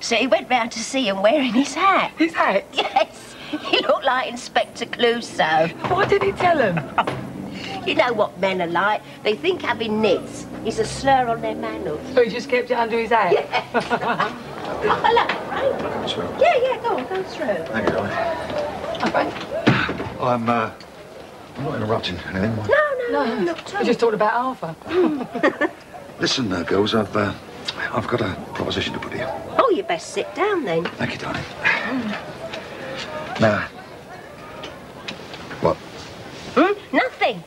So he went round to see him wearing his hat. His hat? Yes. He looked like Inspector Clouseau. What did he tell him? You know what men are like. They think having nits is a slur on their manners. So he just kept it under his hat? Oh, hello, Frank. Yeah, yeah, go on, go through. Thank you, darling. I'm, uh, I'm not interrupting anything. No, no, no, not at all. We just talked about Arthur. Listen, uh, girls, I've, uh, I've got a proposition to put to you. Oh, you best sit down then. Thank you, darling. Now, what? Hmm? Nothing.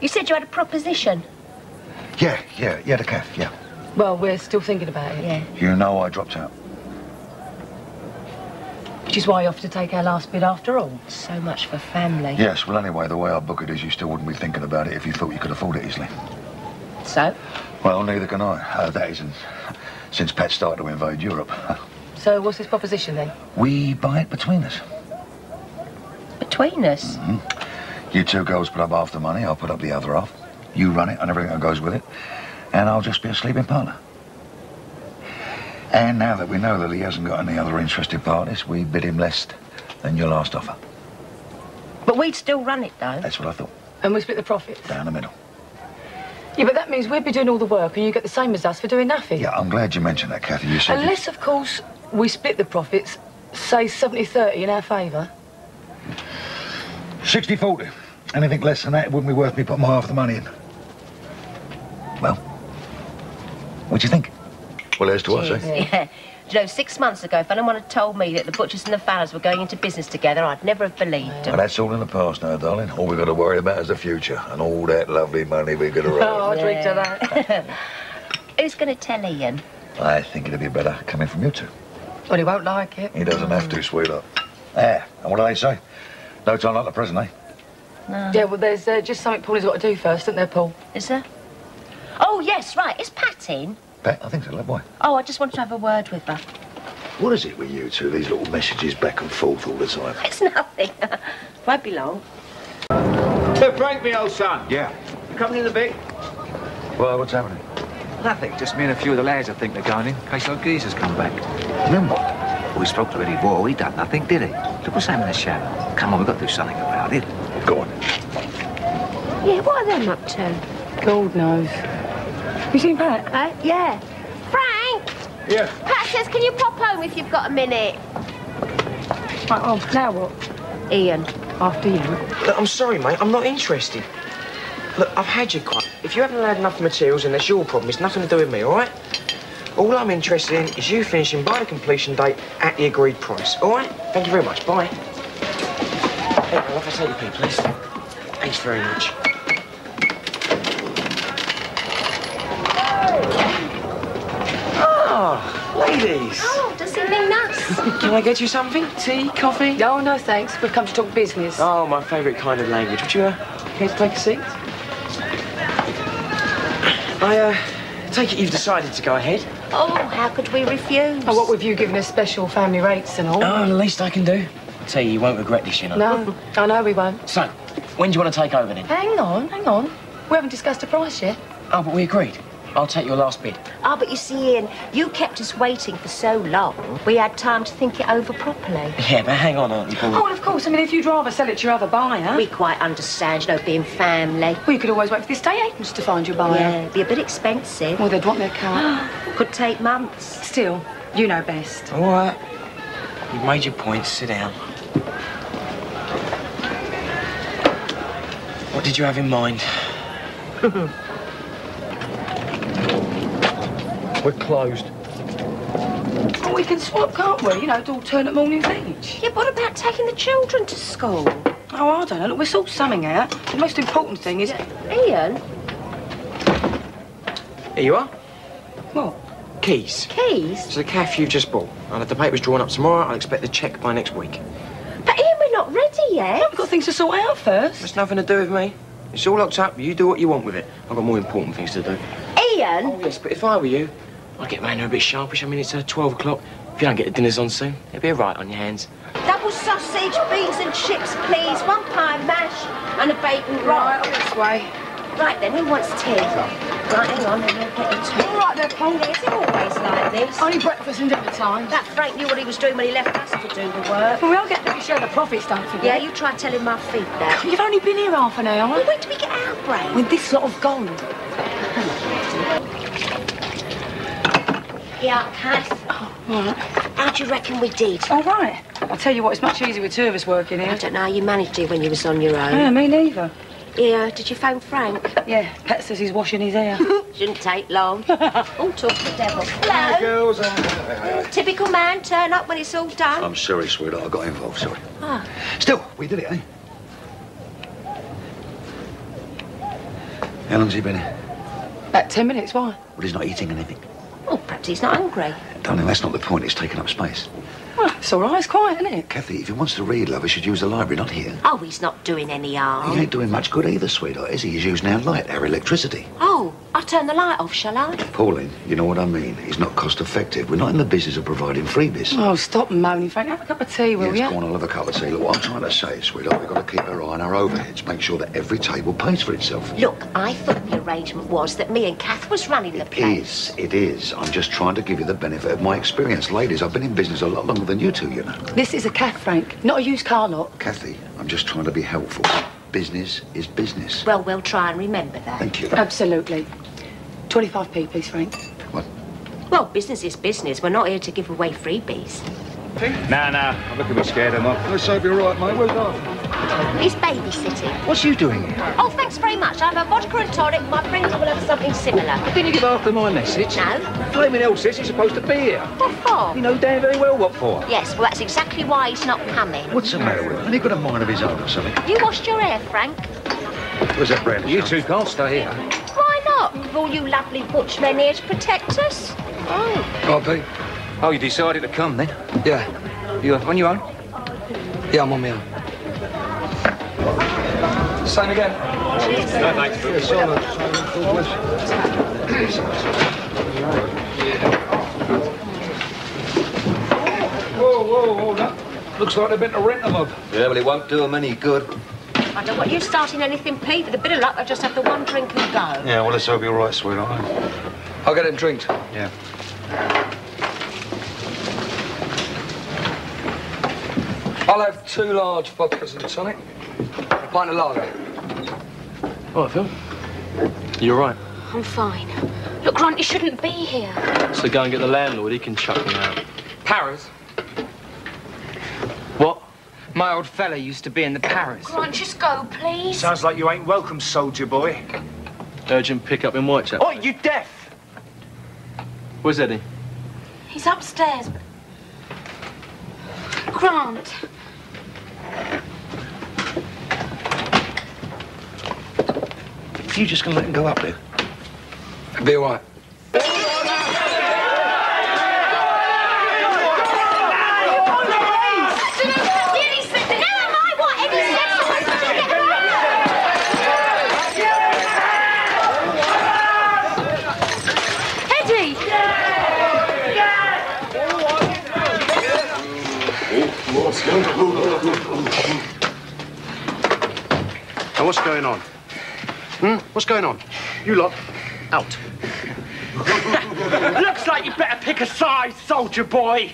You said you had a proposition. Yeah, yeah, yeah, the calf, yeah. Well, we're still thinking about it. Yeah. You know I dropped out. Which is why you offered to take our last bid after all. So much for family. Yes, well, anyway, the way I book it is you still wouldn't be thinking about it if you thought you could afford it easily. So? Well, neither can I. Uh, that isn't since Pat started to invade Europe. So what's his proposition then? we buy it between us. Between us? Mm-hmm. You two girls put up half the money, I'll put up the other half. You run it and everything that goes with it, and I'll just be a sleeping partner. And now that we know that he hasn't got any other interested parties, we bid him less than your last offer. But we'd still run it, though. That's what I thought. And we split the profits. Down the middle. Yeah, but that means we'd be doing all the work and you get the same as us for doing nothing. Yeah, I'm glad you mentioned that, Kathy. You said you- Unless, of course, we split the profits, say 70-30 in our favour. 60-40. Anything less than that wouldn't be worth me putting my half the money in. Well, what do you think? Well, as to us, eh? Yeah. Do you know, six months ago, if anyone had told me that the butchers and the Fowlers were going into business together, I'd never have believed them. Well, that's all in the past now, darling. All we've got to worry about is the future and all that lovely money we're going to raise. Oh, I'll drink to that. Who's going to tell Ian? I think it'd be better coming from you two. well, he won't like it. He doesn't have to, sweetheart. There. And what do they say? No time like the present, eh? No. Yeah, well, there's uh, just something Paulie's got to do first, isn't there, Paul? Is there? Oh, yes, right. Is Pat in? Pat, I think so, love boy. Oh, I just wanted to have a word with her. What is it with you two, these little messages back and forth all the time? It's nothing. Won't be long. Hey, Frank, me old son. Yeah. You coming in a bit? Well, what's happening? Nothing. Just me and a few of the lads I think they're going in, in case our geezer's come back. Then what? We spoke to Eddie Wall. He done nothing, did he? Look what's happening in the shadow. Come on, we've got to do something about it. Go on. Yeah, what are them up to? God knows. You seen Pat? Uh, yeah. Frank! Yeah. Pat says, can you pop home if you've got a minute? Right, oh, now what? Ian. After you. Look, I'm sorry, mate. I'm not interested. Look, I've had your quite. If you haven't allowed enough materials, then that's your problem. It's nothing to do with me, all right? All I'm interested in is you finishing by the completion date at the agreed price, all right? Thank you very much. Bye. Hey, my love, I'll take your pee, please. Thanks very much. Ah, ladies. Oh, does he mean us? Can I get you something? Tea, coffee? No, no, thanks. We've come to talk business. Oh, my favourite kind of language. Would you uh, care to take a seat? I uh, take it you've decided to go ahead. Oh, how could we refuse? Oh, what with you giving us special family rates and all? Oh, the least I can do. I tell you, you won't regret this, you know. No, I know we won't. So, when do you want to take over then? Hang on, hang on. We haven't discussed a price yet. Oh, but we agreed. I'll take your last bid. Oh, but you see, Ian, you kept us waiting for so long. We had time to think it over properly. Yeah, but hang on, Auntie Paul. Oh, well, of course. I mean, if you'd rather sell it to your other buyer. We quite understand, you know, being family. Well, you could always wait for the estate agents to find your buyer. Yeah, it'd be a bit expensive. Well, they'd want their car. Could take months. Still, you know best. All right. You've made your point. Sit down. What did you have in mind? We're closed. Well, we can swap, can't we? You know, to alternate mornings each. Yeah, what about taking the children to school? Oh, I don't know. Look, we're sort something out. The most important thing is... Ian, Here you are. What? Keys. keys? It's the calf you just bought. I'll have the papers drawn up tomorrow. I'll expect the cheque by next week. But Ian, we're not ready yet. We've got things to sort out first. It's nothing to do with me. It's all locked up. You do what you want with it. I've got more important things to do. Ian? Oh, yes, but if I were you, I'd get round there a bit sharpish. I mean, it's uh, 12 o'clock. If you don't get the dinners on soon, it'll be a right on your hands. Double sausage, beans and chips, please. One pie mash and a bacon roll. Right, this way. Right then, who wants tea? Right, hang on, and we'll get into it. All right there, Paul. Is it always like this? Only breakfast and dinner time. That Frank knew what he was doing when he left us to do the work. Well, we all get to share the profits, don't forget. Yeah, you try telling my feet that. You've only been here half an hour. Well, when do we get our break? With this lot of gold. Yeah, Kath. All right. How do you reckon we did? All right. I'll tell you what, it's much easier with two of us working here. I don't know how you managed it when you was on your own. Yeah, me neither. Yeah, did you phone Frank? Yeah, Pat says he's washing his hair. Shouldn't take long. all talk to the devil. Hello. Girls, I'm... Typical man, turn up when it's all done. I'm sorry, sweetheart. I got involved, sorry. Ah. Still, we did it, eh? How long's he been here? About ten minutes, why? Well, he's not eating anything. Oh, perhaps he's not hungry. Darling, that's not the point. It's taking up space. Well, it's all right, it's quiet, isn't it? Kathy, if he wants to read, love, he should use the library, not here. Oh, he's not doing any harm. He ain't doing much good either, sweetheart, is he? He's using our light, our electricity. Oh, I'll turn the light off, shall I? Pauline, you know what I mean. He's not cost effective. We're not in the business of providing freebies. Oh, stop moaning, Frank. Have a cup of tea, will yes, you? go on, I'll have a cup of tea. Look, what I'm trying to say, sweetheart, we've got to keep our eye on our overheads, make sure that every table pays for itself. Look, I thought the arrangement was that me and Kath was running the It place. is, it is. I'm just trying to give you the benefit of my experience. Ladies, I've been in business a lot longer than you two, you know. This is a cat, Frank, not a used car lot. Kathy, I'm just trying to be helpful. Business is business. Well, we'll try and remember that. Thank you. Absolutely. 25p, please, Frank. What? Well, business is business. We're not here to give away freebies. Nah, nah. I'm looking a bit scared, am I? Let's hope you're right, mate. Where's Arthur? He's babysitting. What's you doing here? Oh, thanks very much. I have a vodka and tonic. My friends will have something similar. Didn't you give Arthur my message? No? Flaming hell says he's supposed to be here. What for? You know damn very well what for. Yes, well, that's exactly why he's not coming. What's the matter with him? Has he got a mind of his own or something? You washed your hair, Frank? Where's that brand? You two can't stay here. Why not? With all you lovely butch men here to protect us? Oh. Right, Pete? Oh, you decided to come then? Yeah. You on your own? Yeah, I'm on my own. Same again. Whoa, whoa, hold up. Looks like they've been to rent them up. Yeah, but it won't do them any good. I don't want you starting anything, Pete. With a bit of luck, I'll just have the one drink and go. Yeah, well, let's hope you're right, sweetheart. I'll get them drinks. Yeah. I'll have two large vodkas and a tonic. A pint of lager. All right, Phil. You're right. I'm fine. Look, Grant, you shouldn't be here. So go and get the landlord. He can chuck me out. Paras. What? My old fella used to be in the Paras. Grant, just go, please. Sounds like you ain't welcome, soldier boy. Urgent pickup in Whitechapel. Oh, you deaf? Where's Eddie? He's upstairs. Grant. Are you just going to let him go up there? It'll be all right. Never mind what Eddie said. someone's got to get around. Eddie! Now, what's going on? Hmm? What's going on? You lot, out. Looks like you better pick a side, soldier boy.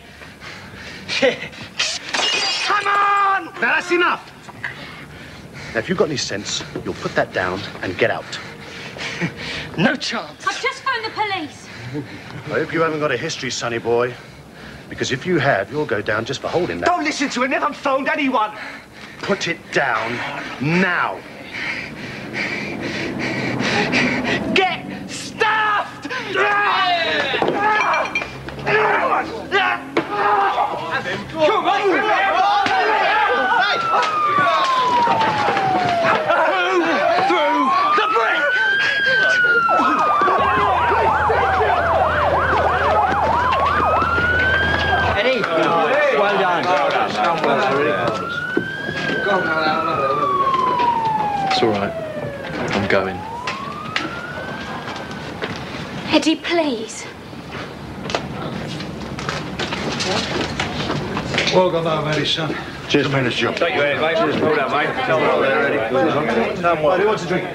Come on! Now, that's enough. Now, if you've got any sense, you'll put that down and get out. No chance. I've just phoned the police. I hope you haven't got a history, sonny boy. Because if you have, you'll go down just for holding that. Don't listen to him. They haven't phoned anyone. Put it down now. Get stuffed! Come on! Through the brick! Eddie. Well done. It's all right. I'm going. Eddie, please. Well done, though, Eddie, son. Cheers, man, it's job. Thank you, Eddie, mate. Just pulled out, mate. Come on there, Eddie. Who wants a drink?